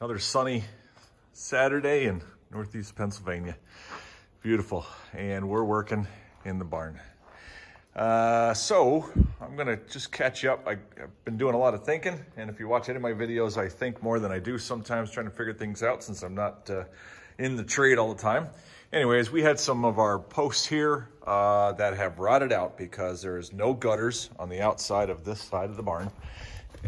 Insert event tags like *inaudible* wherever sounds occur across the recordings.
Another sunny Saturday in Northeast Pennsylvania. Beautiful. And we're working in the barn. Uh, so I'm gonna just catch up. I, have been doing a lot of thinking, and if you watch any of my videos, I think more than I do sometimes trying to figure things out since I'm not uh, in the trade all the time. Anyways, we had some of our posts here uh, that have rotted out because there's no gutters on the outside of this side of the barn.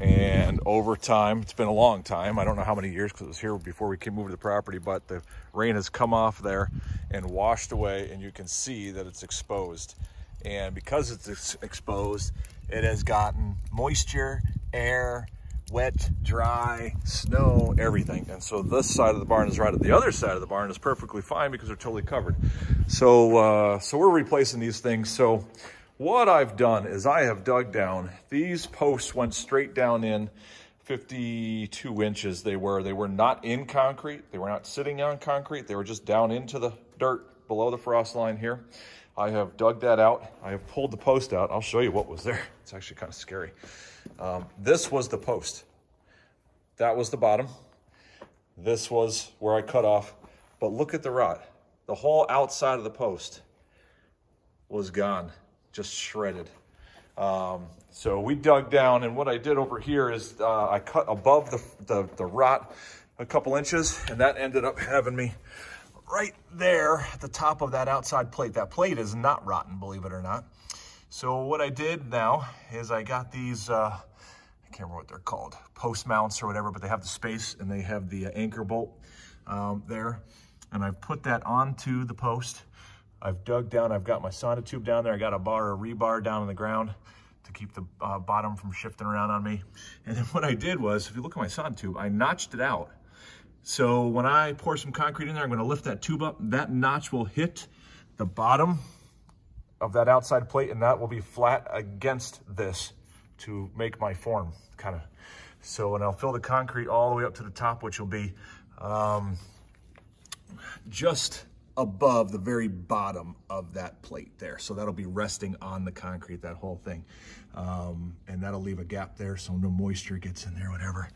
And over time, it's been a long time. I don't know how many years because it was here before we came over to the property, but the rain has come off there and washed away and you can see that it's exposed. And because it's exposed, it has gotten moisture, air, wet, dry, snow, everything. And so this side of the barn is right at the other side of the barn is perfectly fine because they're totally covered. So, uh, so we're replacing these things. So what I've done is I have dug down. These posts went straight down in 52 inches they were. They were not in concrete. They were not sitting on concrete. They were just down into the dirt below the frost line here. I have dug that out. I have pulled the post out. I'll show you what was there. It's actually kind of scary. Um, this was the post. That was the bottom. This was where I cut off. But look at the rot. The whole outside of the post was gone just shredded. Um, so we dug down and what I did over here is uh, I cut above the, the, the rot a couple inches and that ended up having me right there at the top of that outside plate. That plate is not rotten, believe it or not. So what I did now is I got these, uh, I can't remember what they're called, post mounts or whatever, but they have the space and they have the uh, anchor bolt um, there. And I've put that onto the post I've dug down, I've got my sonotube down there. I got a bar, a rebar down on the ground to keep the uh, bottom from shifting around on me. And then what I did was, if you look at my sonotube, I notched it out. So when I pour some concrete in there, I'm gonna lift that tube up. That notch will hit the bottom of that outside plate and that will be flat against this to make my form, kind of. So, and I'll fill the concrete all the way up to the top, which will be um, just above the very bottom of that plate there. So that'll be resting on the concrete, that whole thing. Um, and that'll leave a gap there so no moisture gets in there, whatever.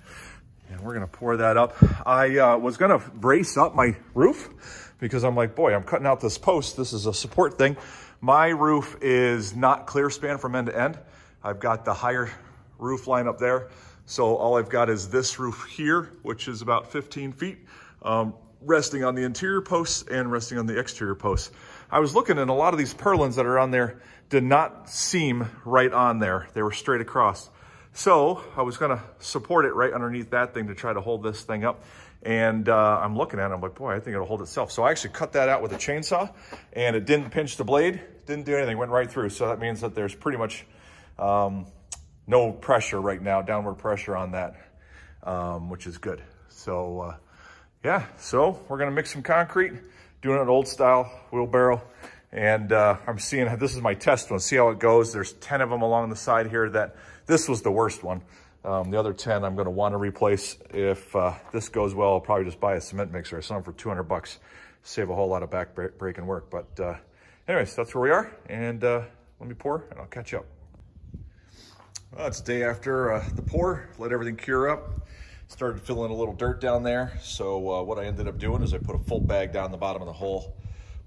And we're gonna pour that up. I uh, was gonna brace up my roof because I'm like, boy, I'm cutting out this post. This is a support thing. My roof is not clear span from end to end. I've got the higher roof line up there. So all I've got is this roof here, which is about 15 feet. Um, resting on the interior posts and resting on the exterior posts. I was looking and a lot of these purlins that are on there did not seem right on there. They were straight across. So I was gonna support it right underneath that thing to try to hold this thing up. And uh, I'm looking at it, I'm like, boy, I think it'll hold itself. So I actually cut that out with a chainsaw and it didn't pinch the blade, didn't do anything, went right through. So that means that there's pretty much um, no pressure right now, downward pressure on that, um, which is good. So uh, yeah, so we're gonna mix some concrete, doing it old style wheelbarrow. And uh, I'm seeing, this is my test one, see how it goes. There's 10 of them along the side here that, this was the worst one. Um, the other 10 I'm gonna wanna replace. If uh, this goes well, I'll probably just buy a cement mixer. I saw them for 200 bucks. Save a whole lot of back breaking work. But uh, anyways, that's where we are. And uh, let me pour and I'll catch up. Well, it's day after uh, the pour, let everything cure up started filling a little dirt down there. So uh, what I ended up doing is I put a full bag down the bottom of the hole,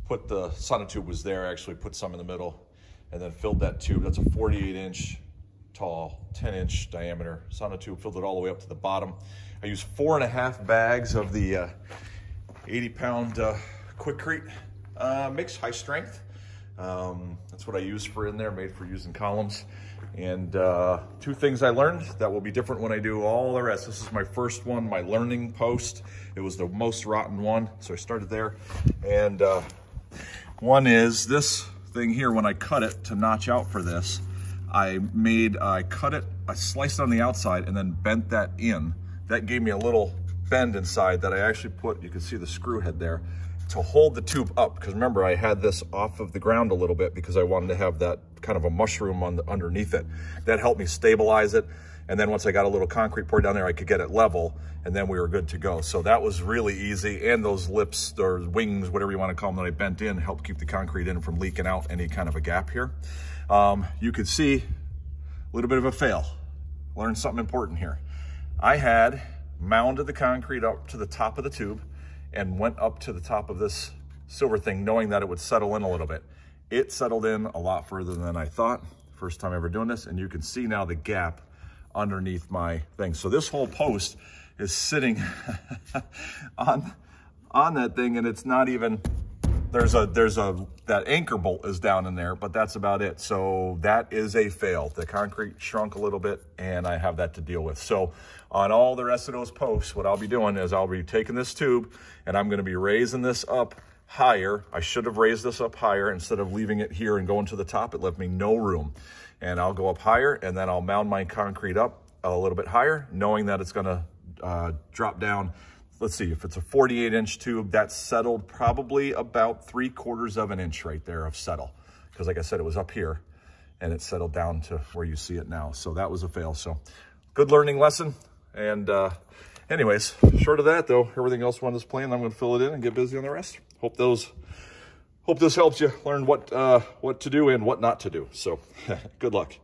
put the sonotube was there, actually put some in the middle, and then filled that tube. That's a 48 inch tall, 10 inch diameter sonotube, filled it all the way up to the bottom. I used four and a half bags of the uh, 80 pound uh, Quikrete uh, mix, high strength. Um, that's what I use for in there, made for using columns. And uh, two things I learned that will be different when I do all the rest. This is my first one, my learning post. It was the most rotten one, so I started there. And uh, one is this thing here, when I cut it to notch out for this, I made, I cut it, I sliced on the outside and then bent that in. That gave me a little bend inside that I actually put, you can see the screw head there, to hold the tube up. Because remember, I had this off of the ground a little bit because I wanted to have that kind of a mushroom on the, underneath it. That helped me stabilize it. And then once I got a little concrete poured down there, I could get it level and then we were good to go. So that was really easy. And those lips or wings, whatever you want to call them that I bent in, helped keep the concrete in from leaking out any kind of a gap here. Um, you could see a little bit of a fail. Learned something important here. I had mounded the concrete up to the top of the tube and went up to the top of this silver thing, knowing that it would settle in a little bit. It settled in a lot further than I thought. First time ever doing this. And you can see now the gap underneath my thing. So this whole post is sitting *laughs* on, on that thing and it's not even, there's a, there's a, that anchor bolt is down in there, but that's about it. So that is a fail. The concrete shrunk a little bit and I have that to deal with. So on all the rest of those posts, what I'll be doing is I'll be taking this tube and I'm gonna be raising this up higher. I should have raised this up higher instead of leaving it here and going to the top. It left me no room. And I'll go up higher and then I'll mound my concrete up a little bit higher, knowing that it's gonna uh, drop down. Let's see, if it's a 48 inch tube, that's settled probably about three quarters of an inch right there of settle. Because like I said, it was up here and it settled down to where you see it now. So that was a fail. So good learning lesson. And uh, anyways, short of that though, everything else went as planned. I'm gonna fill it in and get busy on the rest. Hope those, hope this helps you learn what, uh, what to do and what not to do. So *laughs* good luck.